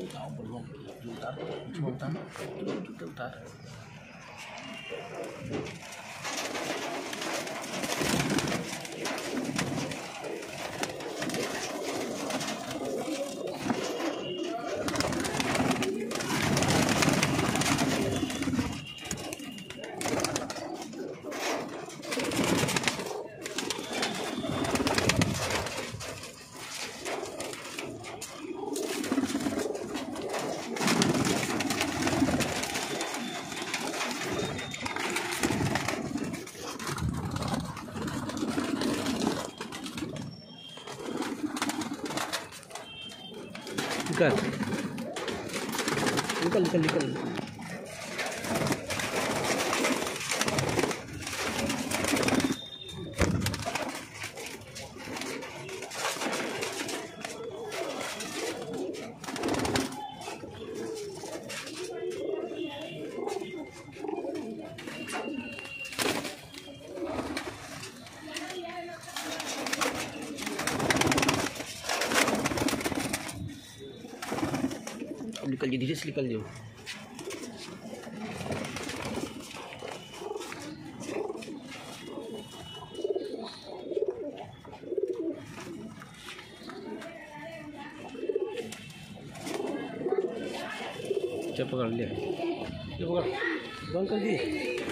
गए गाँव बढ़िया लगी जो उतार कुछ उतार उतार निकल। निकल निकल निकल। अब निकल जाओ धीरे से निकल जाओ पकड़ लिया। पकड़। बंद कर दिए